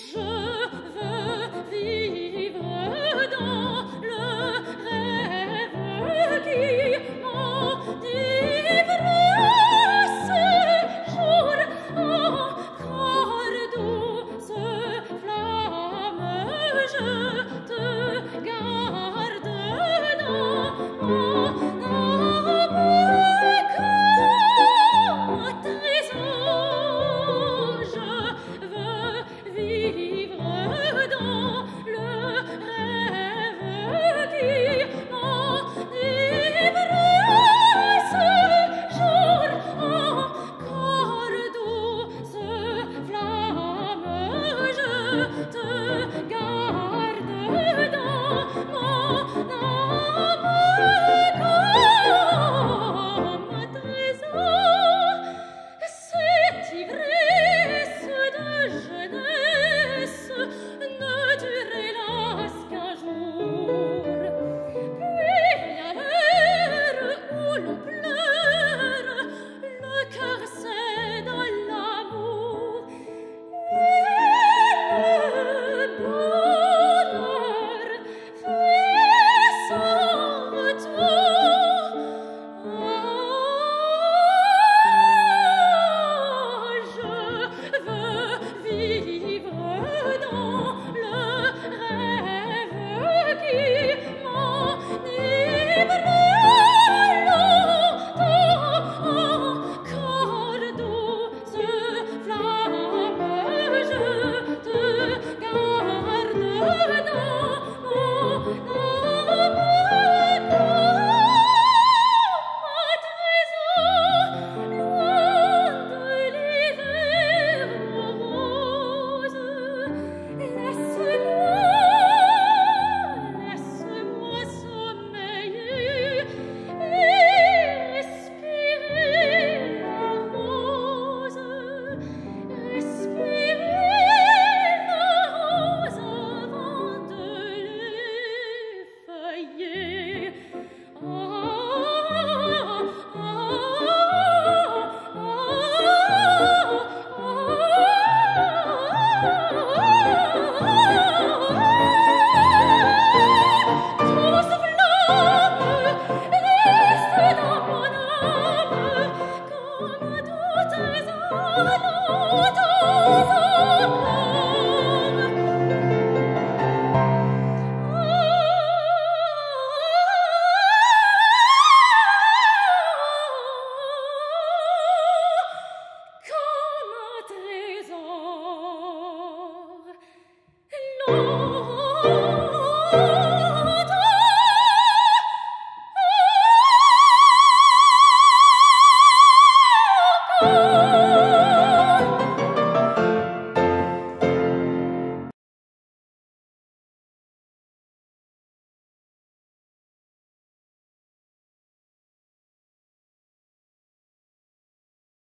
是 Oh, oh know.